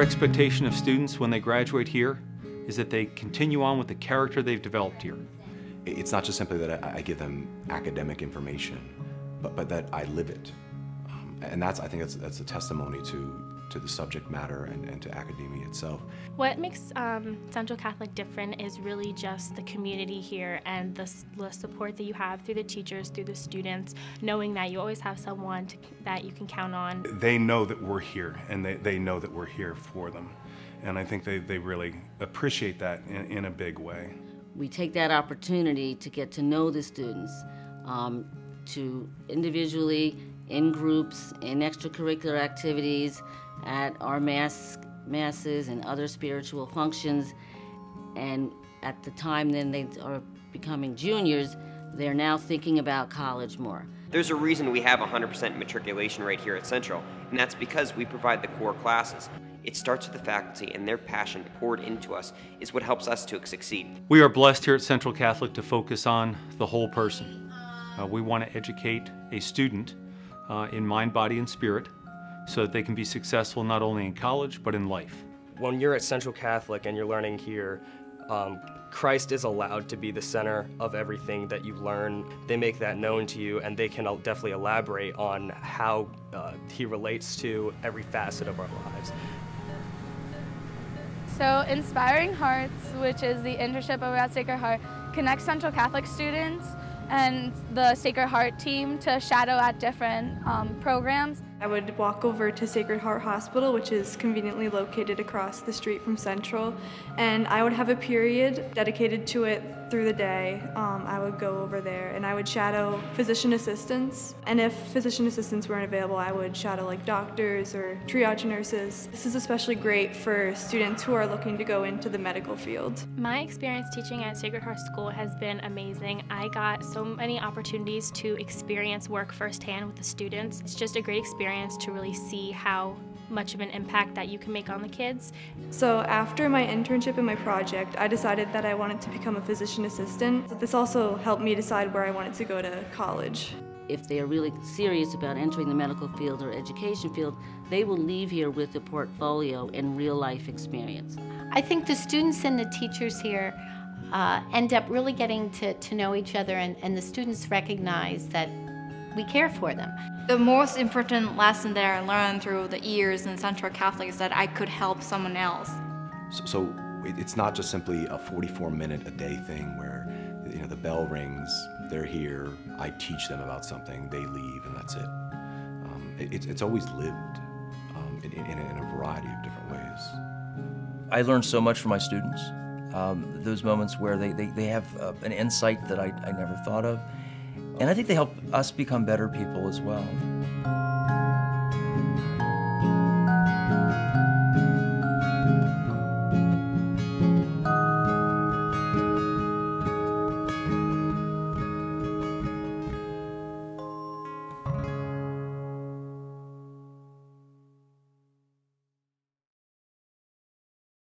Our expectation of students when they graduate here is that they continue on with the character they've developed here. It's not just simply that I, I give them academic information, but, but that I live it. Um, and that's, I think that's, that's a testimony to, to the subject matter and, and to academia itself. What makes um, Central Catholic different is really just the community here and the, the, support that you have through the teachers, through the students, knowing that you always have someone to, that you can count on. They know that we're here and they, they know that we're here for them. And I think they, they really appreciate that in, in a big way. We take that opportunity to get to know the students, um, to individually, in groups, in extracurricular activities, at our mass, masses and other spiritual functions. And at the time then they are becoming juniors, they're now thinking about college more. There's a reason we have 100% matriculation rate here at Central, and that's because we provide the core classes. It starts with the faculty and their passion poured into us is what helps us to succeed. We are blessed here at Central Catholic to focus on the whole person. Uh, we want to educate a student uh, in mind, body, and spirit so that they can be successful not only in college but in life. When you're at Central Catholic and you're learning here, um, Christ is allowed to be the center of everything that you learn. They make that known to you, and they can definitely elaborate on how uh, he relates to every facet of our lives. So, Inspiring Hearts, which is the internship over at Sacred Heart, connects Central Catholic students and the Sacred Heart team to shadow at different um, programs. I would walk over to Sacred Heart Hospital, which is conveniently located across the street from Central, and I would have a period dedicated to it through the day. Um, I would go over there and I would shadow physician assistants, and if physician assistants weren't available, I would shadow like doctors or triage nurses. This is especially great for students who are looking to go into the medical field. My experience teaching at Sacred Heart School has been amazing. I got so many opportunities to experience work firsthand with the students. It's just a great experience experience to really see how much of an impact that you can make on the kids. So after my internship and my project, I decided that I wanted to become a physician assistant. This also helped me decide where I wanted to go to college. If they are really serious about entering the medical field or education field, they will leave here with a portfolio and real life experience. I think the students and the teachers here uh, end up really getting to, to know each other and, and the students recognize that we care for them. The most important lesson that I learned through the years in Central Catholic is that I could help someone else. So, so it's not just simply a 44 minute a day thing where you know the bell rings, they're here, I teach them about something, they leave, and that's it. Um, it it's always lived um, in, in, in, a variety of different ways. I learned so much from my students. Um, those moments where they, they, they have uh, an insight that I, I never thought of. And I think they help us become better people as well.